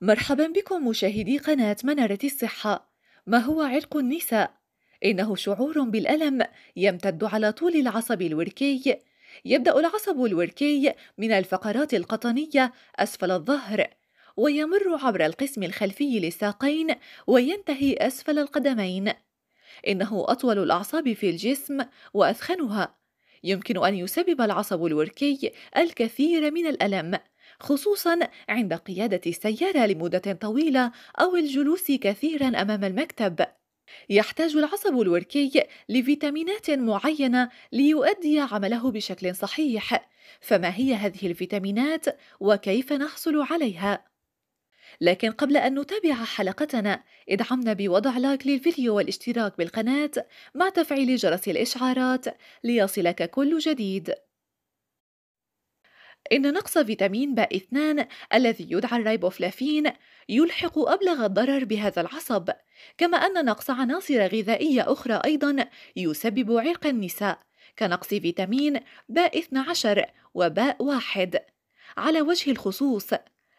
مرحبا بكم مشاهدي قناة منارة الصحة. ما هو عرق النسا؟ إنه شعور بالألم يمتد على طول العصب الوركي. يبدأ العصب الوركي من الفقرات القطنية أسفل الظهر، ويمر عبر القسم الخلفي للساقين، وينتهي أسفل القدمين. إنه أطول الأعصاب في الجسم وأثخنها. يمكن أن يسبب العصب الوركي الكثير من الألم. خصوصا عند قيادة السيارة لمدة طويلة أو الجلوس كثيرا أمام المكتب. يحتاج العصب الوركي لفيتامينات معينة ليؤدي عمله بشكل صحيح، فما هي هذه الفيتامينات وكيف نحصل عليها؟ لكن قبل أن نتابع حلقتنا ادعمنا بوضع like للفيديو والاشتراك بالقناة مع تفعيل جرس الإشعارات ليصلك كل جديد إن نقص فيتامين ب 2 الذي يدعى الريبوفلافين يلحق أبلغ الضرر بهذا العصب، كما أن نقص عناصر غذائية أخرى أيضا يسبب عرق النساء كنقص فيتامين ب 12 وباء واحد. على وجه الخصوص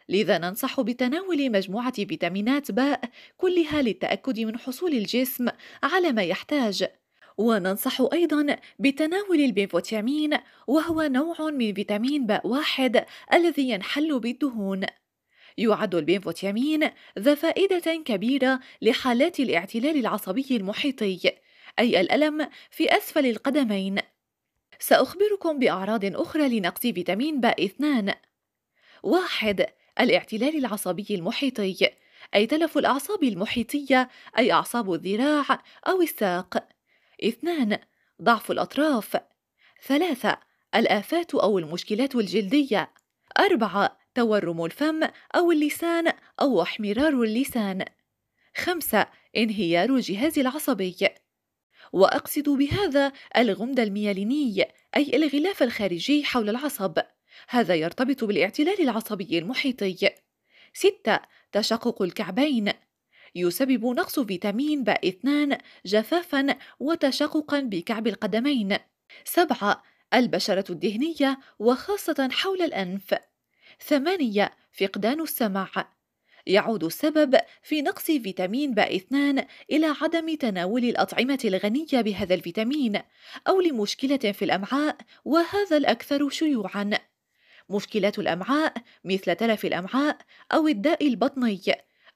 لذا ننصح بتناول مجموعة فيتامينات باء كلها للتأكد من حصول الجسم على ما يحتاج. وننصح أيضا بتناول البنفوتيامين وهو نوع من فيتامين باء واحد الذي ينحل بالدهون. يعد البنفوتيامين ذا فائدة كبيرة لحالات الاعتلال العصبي المحيطي أي الألم في أسفل القدمين. سأخبركم بأعراض أخرى لنقص فيتامين باء 2 واحد الاعتلال العصبي المحيطي أي تلف الأعصاب المحيطية أي أعصاب الذراع أو الساق. اثنان ضعف الأطراف. ثلاثة الآفات أو المشكلات الجلدية. أربعة تورم الفم أو اللسان أو احمرار اللسان. خمسة انهيار الجهاز العصبي. وأقصد بهذا الغمد المياليني أي الغلاف الخارجي حول العصب. هذا يرتبط بالاعتلال العصبي المحيطي. ستة تشقق الكعبين. يسبب نقص فيتامين ب 2 جفافا وتشققا بكعب القدمين. سبعة البشرة الدهنية وخاصة حول الأنف. ثمانية فقدان السمع. يعود السبب في نقص فيتامين ب 2 إلى عدم تناول الأطعمة الغنية بهذا الفيتامين أو لمشكلة في الأمعاء وهذا الأكثر شيوعًا. مشكلات الأمعاء مثل تلف الأمعاء أو الداء البطني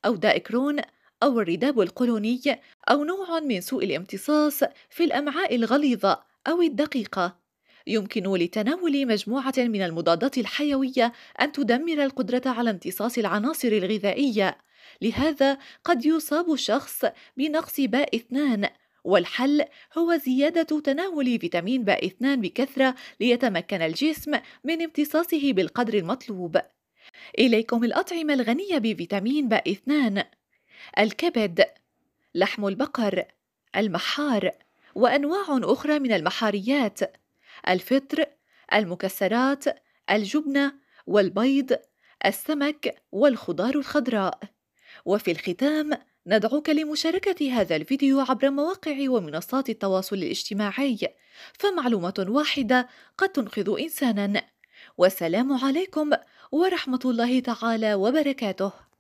أو داء كرون أو الرداب القولوني أو نوع من سوء الامتصاص في الأمعاء الغليظة أو الدقيقة. يمكن لتناول مجموعة من المضادات الحيوية أن تدمر القدرة على امتصاص العناصر الغذائية، لهذا قد يصاب الشخص بنقص باء 2 والحل هو زيادة تناول فيتامين باء 2 بكثرة ليتمكن الجسم من امتصاصه بالقدر المطلوب. إليكم الأطعمة الغنية بفيتامين باء 2 الكبد لحم البقر المحار وأنواع أخرى من المحاريات الفطر المكسرات الجبنة والبيض السمك والخضار الخضراء. وفي الختام ندعوك لمشاركة هذا الفيديو عبر مواقع ومنصات التواصل الاجتماعي. فمعلومة واحدة قد تنقذ إنسانا. والسلام عليكم ورحمة الله تعالى وبركاته.